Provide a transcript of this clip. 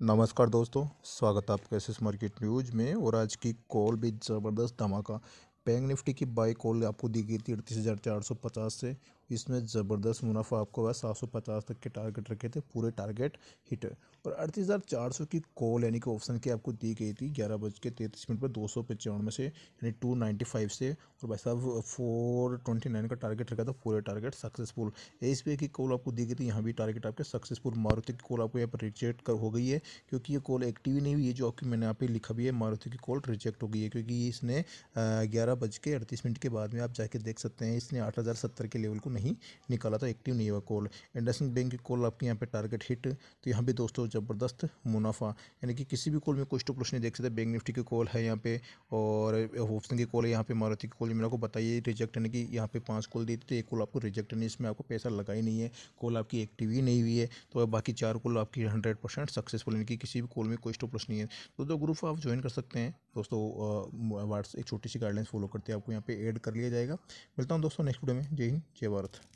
नमस्कार दोस्तों, स्वागत है आपका एस मार्केट न्यूज़ में। और आज की कॉल भी ज़बरदस्त धमाका। बैंक निफ्टी की बाई कॉल आपको दी गई थी अड़तीस हज़ार चार सौ पचास से। इसमें ज़बरदस्त मुनाफा आपको हुआ सात सौ पचास तक के टारगेट रखे थे, पूरे टारगेट हिट और अड़तीस हज़ार चार सौ की कॉल यानी कि ऑप्शन की आपको दी गई थी ग्यारह बज के तैंतीस मिनट पर, दो सौ पचानवे से, यानी टू नाइन्टी फाइव से। और भाई साहब फोर ट्वेंटी नाइन का टारगेट रखा था, पूरे टारगेट सक्सेसफुल एस की कॉल आपको दी गई थी, यहाँ भी टारगेट आपके सक्सेसफुल मारुति की कॉल आपको यहाँ पर रिजेक्ट कर हो गई है, क्योंकि ये कॉल एक्टिव ही नहीं हुई है, जो आपकी मैंने यहाँ पे लिखा भी है, मारुति की कॉल रिजेक्ट हो गई है, क्योंकि इसने ग्यारह बज के अड़तीस मिनट के बाद में आप जाके देख सकते हैं, इसने आठ हज़ार सत्तर के लेवल को नहीं निकाला था एक्टिव नहीं हुआ कॉल इंडसिंग बैंक की कॉल आपके यहाँ पे टारगेट हिट तो यहाँ भी दोस्तों ज़बरदस्त मुनाफा. यानी कि किसी भी कॉल में कुछ तो कुछ नहीं देख सकते बैंक निफ्टी की कॉल है यहाँ पे, और ऑप्शन की कॉल है यहाँ पे मारुति की कॉल मेरे को बताइए रिजेक्ट यानी कि यहाँ पे पाँच कॉल दी थी तो एक कॉल आपको रिजेक्ट नहीं, इसमें आपको पैसा लगा ही नहीं है. कॉल आपकी एक्टिव ही नहीं हुई है तो बाकी चार कॉल आपकी हंड्रेड सक्सेसफुल यानी कि किसी भी कॉल में कोई स्टॉप नहीं है. तो दो ग्रुप आप ज्वाइन कर सकते हैं. दोस्तों व्हाट्स एक छोटी सी गाइडलाइंस फॉलो करते हैं. आपको यहाँ पे ऐड कर लिया जाएगा. मिलता हूँ दोस्तों नेक्स्ट वीडियो में. जय हिंद, जय भारत. вот.